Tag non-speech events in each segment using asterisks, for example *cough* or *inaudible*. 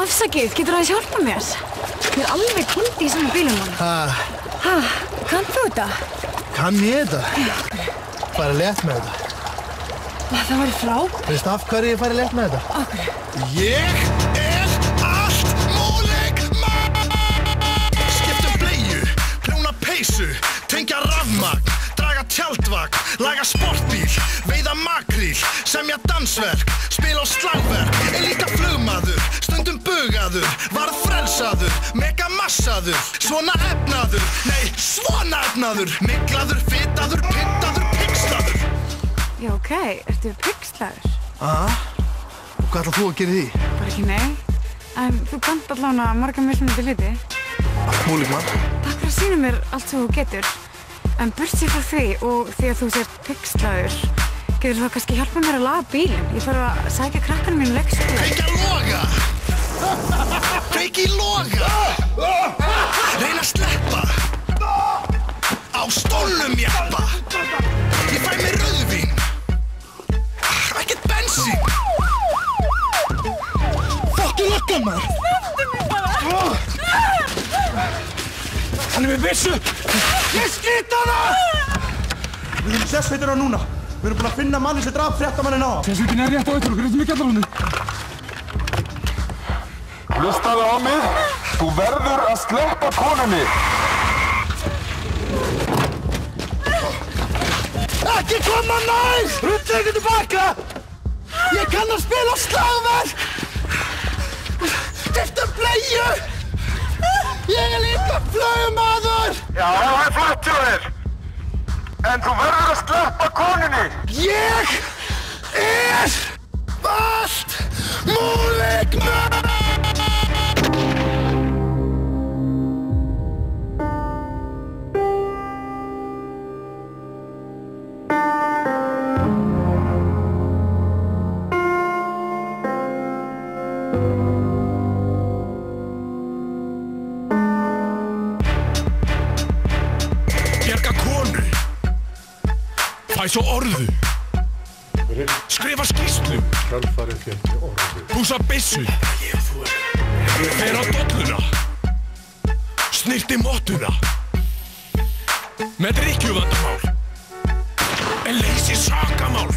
Afsakið, getur það að hjálpa mér? Ég er alveg kundi í svona bílum hann. Ah, Hæ, kann þú þetta? kann ég þetta? Færi létt með þetta. Það var frá. Veist af hverju ég færi létt með þetta? Okkur. Ég er allt múlik Skiptum bleiu, prjóna peysu, tengja rafmagn Draga tjaldvagn, laga sportbíl, veiða makríl Semja dansverk, spila á slagverk Er bugaður Varð frelsaður, mega massaður Svona efnaður, nei svona efnaður Miklaður, fitaður, pintaður, pixlaður Já, ok, ertu pyggslæður? Ah, og hvað ætlað þú að gera því? Bara ekki nei. En þú kant allavega marga mismunandi hluti. Múlik mann. Takk fyrir að sína mér allt sem þú getur. En burt sér frá því og því að þú sér pyggslæður, getur það kannski hjálpað mér að laga bílinn. Ég þarf að sækja krakkanum mínu leikskóla. Kveiki í loga Reyna að sleppa Á stólnum jeppa Ég fæ mér rauðvín Ekkert bensín Fokki lakkan maður! Hann er með vissu! Ég skýt á það! Við erum sérsveitur á núna. Við erum búin að finna manni sem draf fréttamannin á. Sérsveitin er rétt á okkur, þetta er mikið allar húnni. Hlustaðu á mig. Þú verður að sleppa konunni. Ekki koma nær! Ruttu ekki tilbaka! Ég kann að spila slagverk! Skiptum bleiu! Ég er líka flugmaður! Já, það er flott hjá þér. En þú verður að sleppa konunni. Ég er allt múlik Fæ svo orðu. Skrifa skýslu Húsa byssu. Fer á dolluna. Snirti mottuna. Með drikkjuvandamál En leysi sakamál.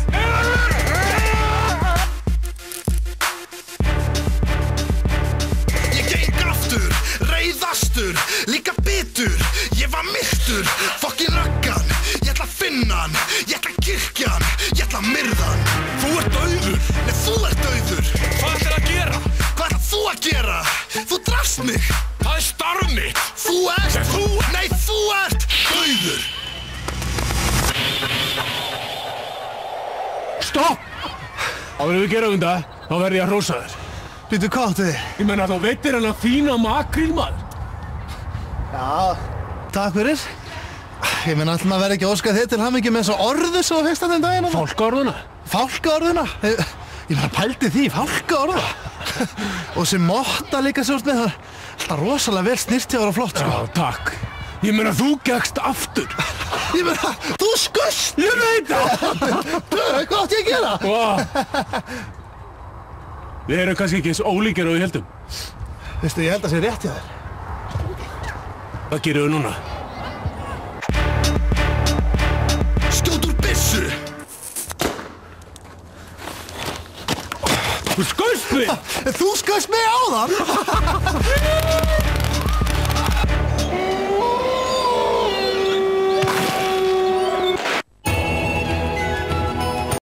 Ég geng aftur, reyðastur, líka bitur. Ég var myrtur, fokkin mig Það er starf mitt Þú ert þú Nei, þú ert dauður Stopp! Áður við gerum þetta, þá verð ég að hrósa þér. Býtu hvað áttu þið? Ég menna þá veitir hann að fína makríl maður. Já, takk fyrir. Ég menn alltaf maður verði ekki að óska þið til hann ekki með svo orðu sem þú fegst að þeim daginn. Fálkaorðuna. Fálkaorðuna? Ég, ég meina pældi því, fálkaorða. *laughs* og sem motta líka svo með það. Alltaf rosalega vel snirtjáður og flott, sko. Já, takk. Ég menna þú gegst aftur. *laughs* Ég meina, þú skust! Ég veit það! *laughs* Hvað átti ég að gera? Vá. Við erum kannski ekki eins ólíkir og við heldum. Veistu, ég held að það sé rétt hjá þér. Hvað gerum við núna? Þú skust mig! Þú skust mig á það! *laughs*